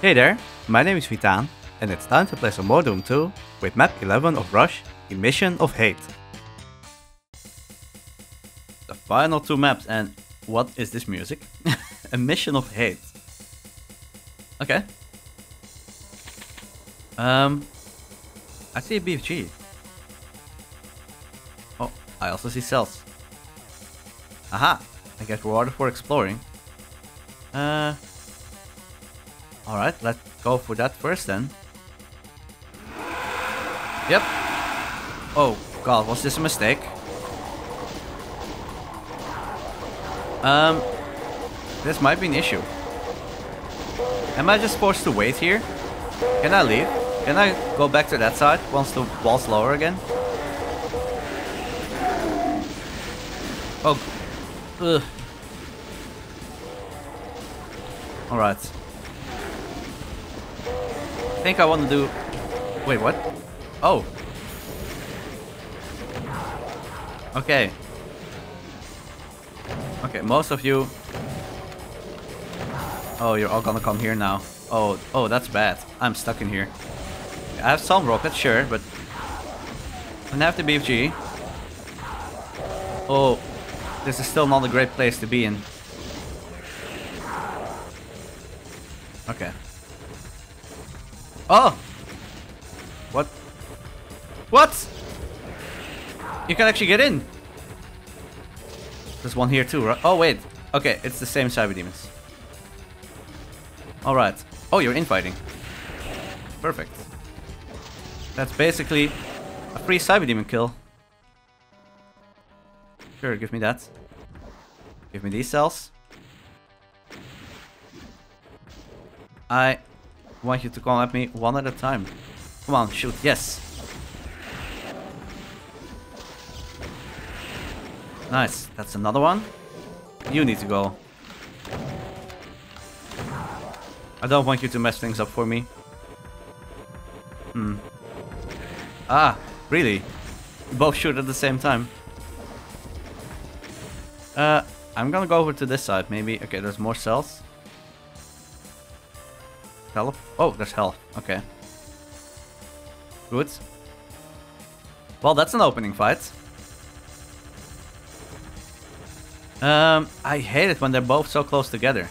Hey there, my name is Vytaan, and it's time to play some more Doom 2 with map 11 of Rush, Emission of Hate. The final two maps, and what is this music? Emission of Hate. Okay. Um, I see a BFG. Oh, I also see cells. Aha! I get rewarded for exploring. Uh, Alright, let's go for that first then. Yep. Oh god, was this a mistake? Um, this might be an issue. Am I just supposed to wait here? Can I leave? Can I go back to that side once the wall's lower again? Oh. Ugh. Alright. I think I want to do... Wait, what? Oh. Okay. Okay, most of you... Oh, you're all gonna come here now. Oh, oh, that's bad. I'm stuck in here. I have some rockets, sure, but... I have the BFG. Oh, this is still not a great place to be in. Oh! What? What? You can actually get in! There's one here too, right? Oh, wait. Okay, it's the same Cyber Demons. Alright. Oh, you're infighting. Perfect. That's basically a free Cyber Demon kill. Sure, give me that. Give me these cells. I want you to come at me one at a time. Come on, shoot. Yes. Nice. That's another one. You need to go. I don't want you to mess things up for me. Hmm. Ah, really? You both shoot at the same time. Uh, I'm gonna go over to this side, maybe. Okay, there's more cells. Oh, there's hell. Okay. Good. Well, that's an opening fight. Um, I hate it when they're both so close together.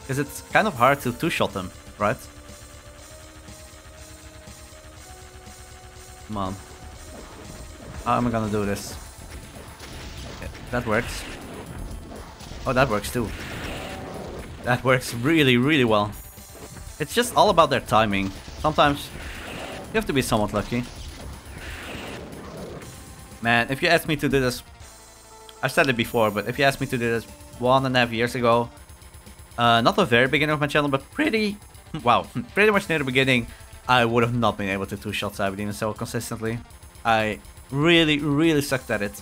Because it's kind of hard to two-shot them, right? Come on. How am I gonna do this? Okay, that works. Oh, that works too. That works really, really well. It's just all about their timing. Sometimes you have to be somewhat lucky. Man, if you asked me to do this... I've said it before, but if you asked me to do this one and a half years ago, uh, not the very beginning of my channel, but pretty... Wow, pretty much near the beginning, I would have not been able to two-shot Cyber so consistently. I really, really sucked at it.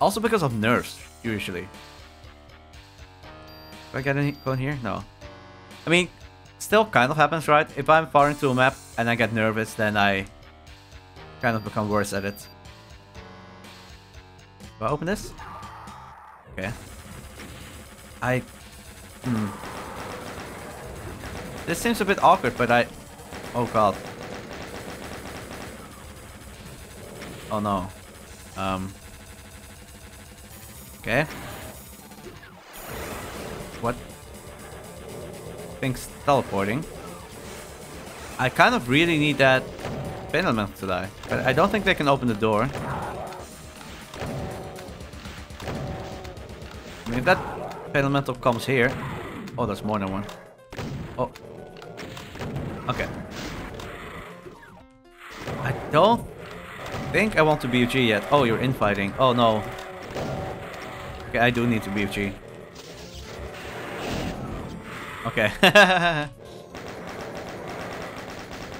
Also because of nerfs, usually. Do I get any going here? No. I mean, still kind of happens, right? If I'm far into a map and I get nervous, then I kind of become worse at it. Do I open this? Okay. I... Hmm. This seems a bit awkward, but I... Oh god. Oh no. Um... Okay. What? Things teleporting. I kind of really need that pain element to die. But I don't think they can open the door. I mean, if that pain elemental comes here... Oh, there's more than one. Oh. Okay. I don't think I want to BFG yet. Oh, you're infighting. Oh, no. Okay, I do need to BFG. Okay.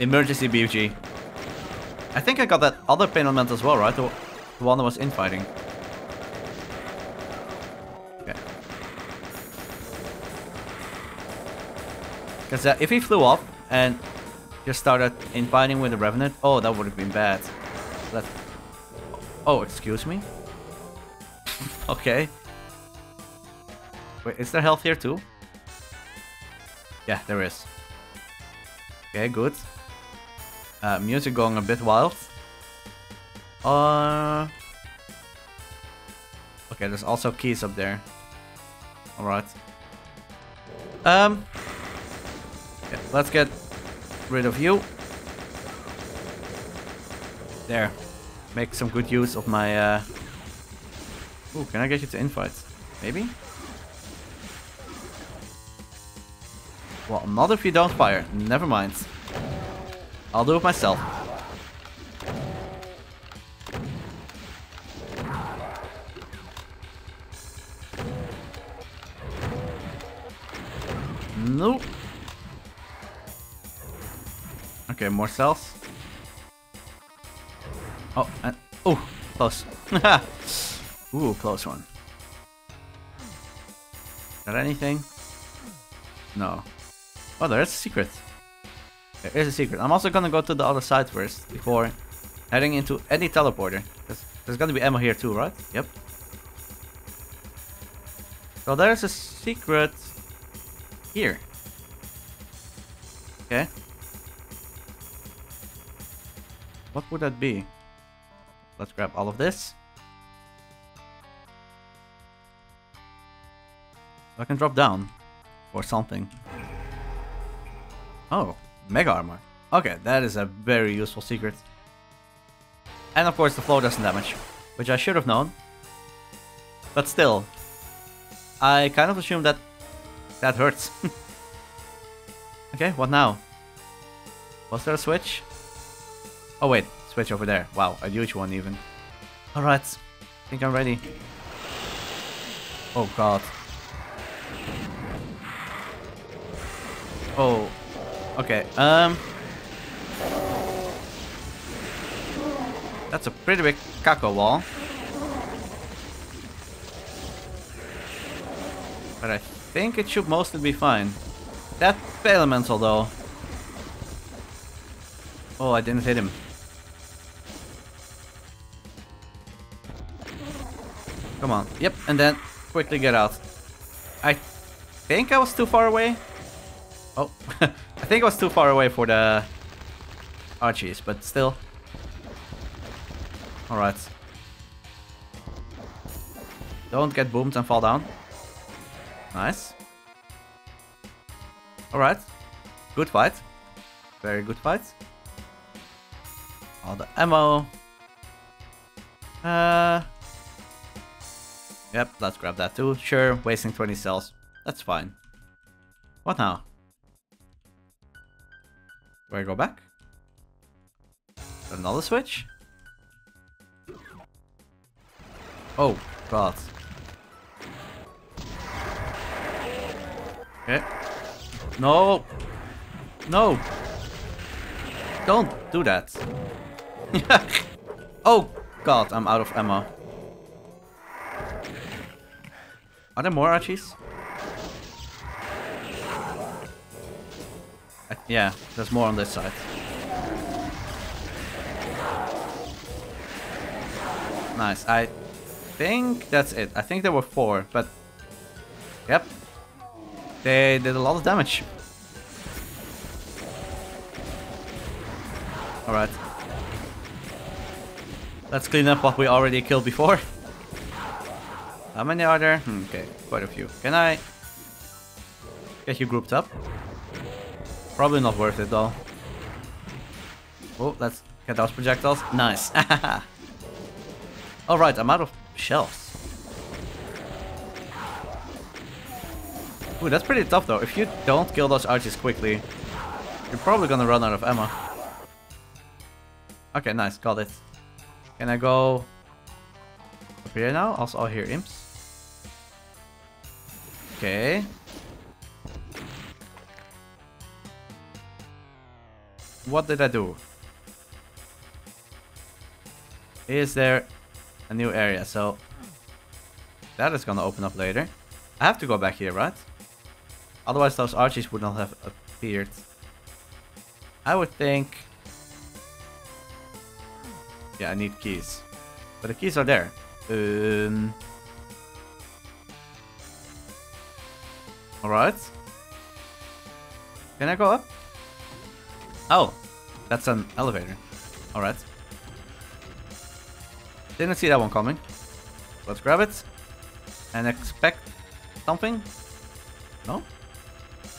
Emergency BFG. I think I got that other pain element as well, right? The, the one that was infighting. Okay. Because uh, if he flew up and just started infighting with the Revenant, oh, that would have been bad. Let's... Oh, excuse me? okay. Wait, is there health here too? Yeah, there is. Okay, good. Uh, music going a bit wild. Uh. Okay, there's also keys up there. Alright. Um. Yeah, let's get rid of you. There. Make some good use of my, uh... Ooh, can I get you to infight? Maybe? Well, not if you don't fire. Never mind. I'll do it myself. Nope. Okay, more cells. Oh, and oh, close. Ooh, close one. Got anything? No. Oh, there's a secret. There is a secret. I'm also gonna go to the other side first before heading into any teleporter. There's, there's gonna be ammo here too, right? Yep. So there's a secret here. Okay. What would that be? Let's grab all of this. I can drop down. Or something. Oh, Mega Armor. Okay, that is a very useful secret. And of course the flow doesn't damage, which I should have known. But still, I kind of assume that that hurts. okay, what now? Was there a switch? Oh wait, switch over there. Wow, a huge one even. Alright, I think I'm ready. Oh god. Oh, okay. Um, that's a pretty big Caco wall. But I think it should mostly be fine. That elemental though. Oh, I didn't hit him. Come on. Yep, and then quickly get out. I think I was too far away. Oh, think I was too far away for the Archies, but still. Alright. Don't get boomed and fall down. Nice. Alright. Good fight. Very good fight. All the ammo. Uh. Yep, let's grab that too. Sure, wasting 20 cells. That's fine. What now? Do I go back? Another switch? Oh, god. Okay. No! No! Don't do that. oh god, I'm out of ammo. Are there more Archies? Yeah, there's more on this side. Nice. I think that's it. I think there were four, but... Yep. They did a lot of damage. Alright. Let's clean up what we already killed before. How many are there? Hmm, okay, quite a few. Can I get you grouped up? Probably not worth it though. Oh, let's get those projectiles. Nice. Alright, I'm out of shells. Ooh, that's pretty tough though. If you don't kill those Archies quickly, you're probably gonna run out of ammo. Okay, nice, got it. Can I go up here now? Also, I hear imps. Okay. What did I do? Is there a new area? So that is gonna open up later. I have to go back here, right? Otherwise those Archies would not have appeared. I would think... Yeah, I need keys. But the keys are there. Um... Alright. Can I go up? Oh, that's an elevator. Alright. Didn't see that one coming. Let's grab it. And expect something? No?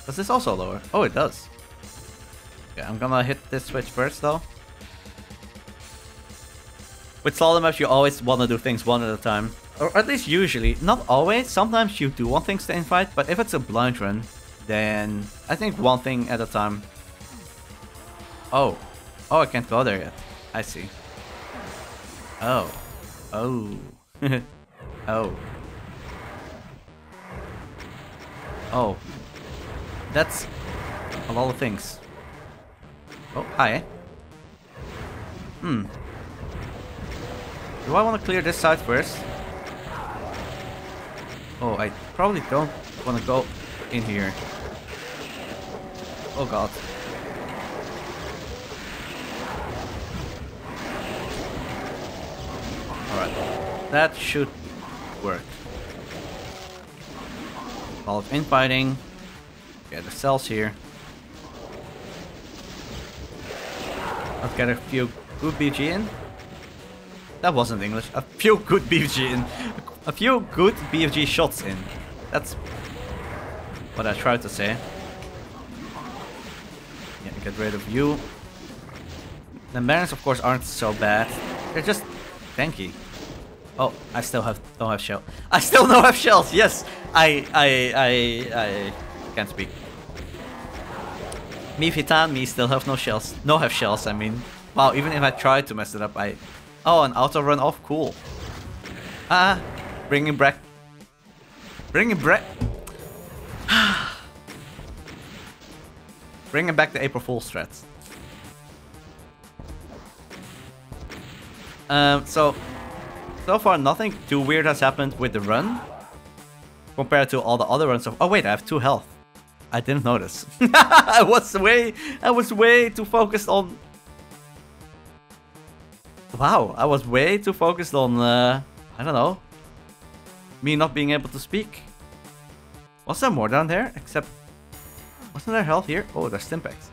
Does this also lower? Oh, it does. Okay, I'm gonna hit this switch first though. With slaughter maps, you always want to do things one at a time. Or at least usually. Not always. Sometimes you do want things to infight, but if it's a blind run, then I think one thing at a time. Oh. Oh, I can't go there yet. I see. Oh. Oh. oh. Oh. That's a lot of things. Oh, hi. Hmm. Do I want to clear this side first? Oh, I probably don't want to go in here. Oh god. That should work. All of infighting. Get the cells here. Let's get a few good BG in. That wasn't English. A few good BFG in. A few good BFG shots in. That's what I tried to say. Yeah, get rid of you. The Barons, of course, aren't so bad. They're just tanky. Oh, I still have don't have shell. I still don't have shells. Yes, I I I I can't speak. Me Vytaan, me still have no shells. No have shells. I mean, wow. Even if I try to mess it up, I Oh, an auto run off. Cool. Ah, bringing back. Bringing back. bringing back the April Fool's threats. Um, so, so far nothing too weird has happened with the run compared to all the other runs of. Oh wait, I have two health. I didn't notice. I was way, I was way too focused on Wow, I was way too focused on, uh, I don't know, me not being able to speak. Was there more down there? Except, wasn't there health here? Oh, there's Stimpaks.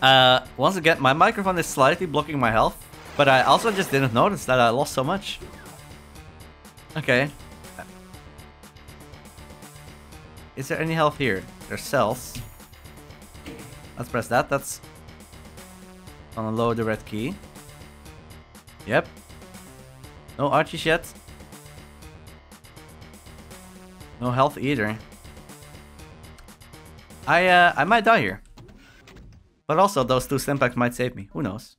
Uh, once again, my microphone is slightly blocking my health, but I also just didn't notice that I lost so much. Okay. Is there any health here? There's cells. Let's press that. That's gonna load the red key. Yep. No Archies yet. No health either. I uh, I might die here. But also those two Stimpaks might save me. Who knows?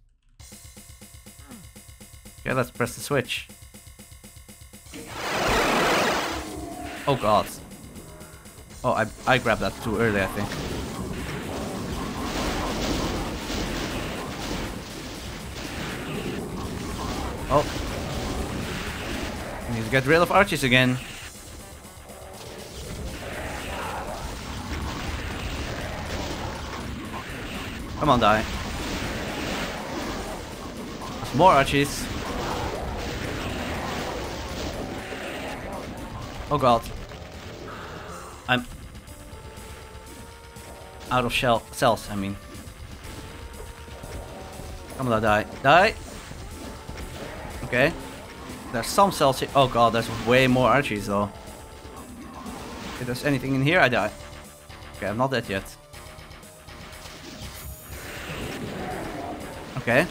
Okay, let's press the switch. Oh god. Oh, I, I grabbed that too early, I think. Oh. I need to get rid of Archies again. Come on, die. More Archies. Oh god. I'm out of shell cells, I mean. I'm gonna die. Die! Okay. There's some cells here. Oh god, there's way more Archies though. If there's anything in here, I die. Okay, I'm not dead yet. Okay.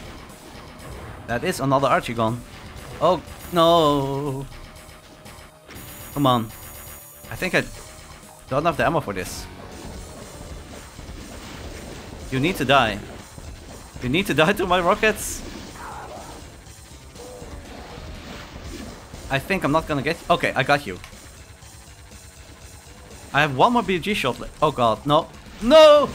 That is another Archie gone. Oh, no. Come on. I think I don't have the ammo for this. You need to die. You need to die to my rockets. I think I'm not gonna get... Okay, I got you. I have one more BG shot left. Oh god, no. No!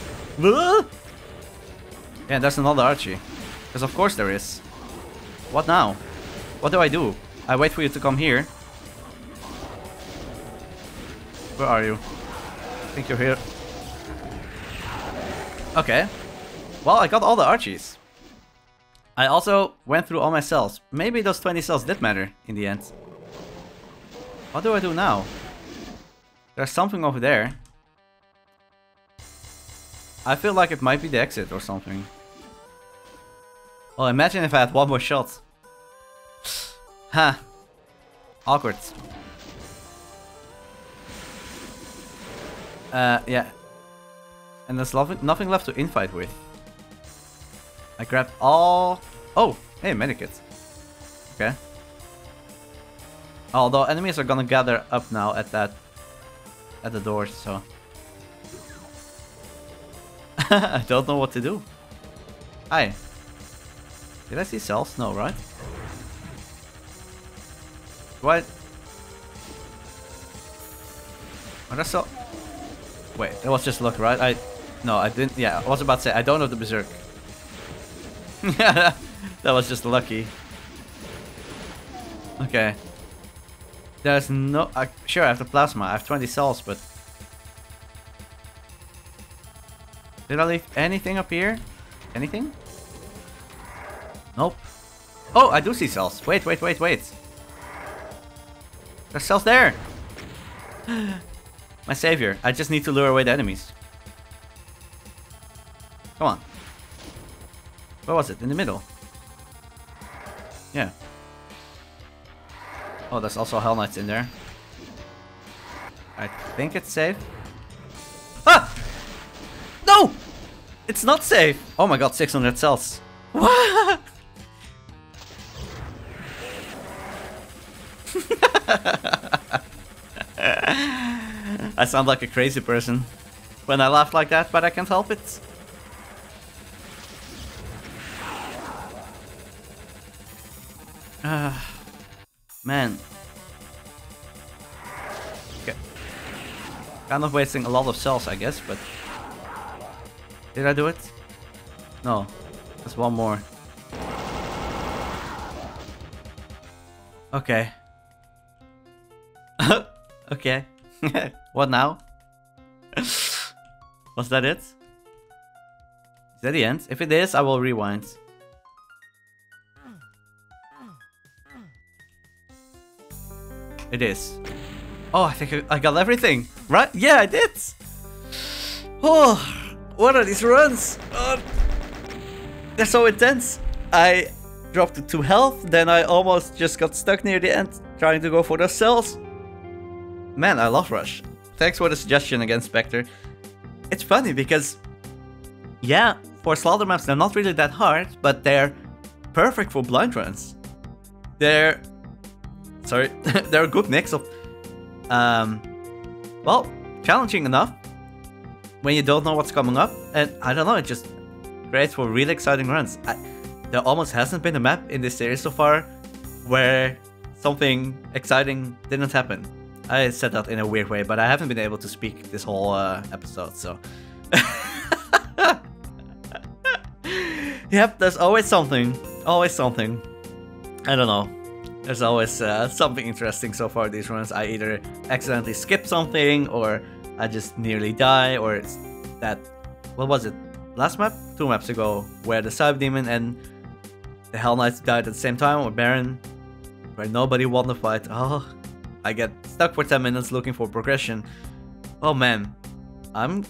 Yeah, there's another Archie. Because of course there is. What now? What do I do? I wait for you to come here. Where are you? I think you're here. Okay. Well, I got all the Archies. I also went through all my cells. Maybe those 20 cells did matter in the end. What do I do now? There's something over there. I feel like it might be the exit or something. Well, imagine if I had one more shot. Huh. Awkward. Uh, yeah. And there's nothing left to infight with. I grabbed all... Oh, hey, medikit. Okay. Although enemies are gonna gather up now at that... At the doors, so... I don't know what to do. Hi. Did I see cells? No, right? What? I saw... Wait, it was just luck, right? I... No, I didn't... Yeah, I was about to say, I don't have the Berserk. that was just lucky. Okay. There's no... Sure, I have the Plasma. I have 20 cells, but... Did I leave anything up here? Anything? Nope. Oh, I do see cells. Wait, wait, wait, wait. There's cells there! My savior. I just need to lure away the enemies. Come on. Where was it? In the middle? Yeah. Oh, there's also Hell Knights in there. I think it's safe. Ah! No! It's not safe! Oh my god, 600 cells. What? I sound like a crazy person when I laugh like that, but I can't help it. Uh, man. Okay. Kind of wasting a lot of cells, I guess, but... Did I do it? No. There's one more. Okay. okay. what now? Was that it? Is that the end? If it is, I will rewind. It is. Oh, I think I got everything. Right? Yeah, I did. Oh, what are these runs? Oh, they're so intense. I dropped to 2 health, then I almost just got stuck near the end trying to go for the cells. Man, I love Rush. Thanks for the suggestion again, Spectere. It's funny because, yeah, for slaughter maps they're not really that hard, but they're perfect for blind runs. They're, sorry, they're a good mix of, um, well, challenging enough when you don't know what's coming up, and I don't know, it just great for really exciting runs. I, there almost hasn't been a map in this series so far where something exciting didn't happen. I said that in a weird way, but I haven't been able to speak this whole uh, episode, so... yep, there's always something. Always something. I don't know. There's always uh, something interesting so far these runs. I either accidentally skip something, or I just nearly die, or it's that... What was it? Last map? Two maps ago, where the Cyber Demon and the Hell Knights died at the same time, or Baron, where nobody won the fight. Oh, I get stuck for 10 minutes looking for progression. Oh man, I'm...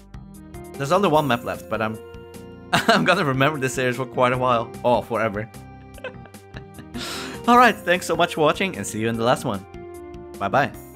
There's only one map left, but I'm... I'm gonna remember this series for quite a while. Oh, forever. Alright, thanks so much for watching and see you in the last one. Bye bye.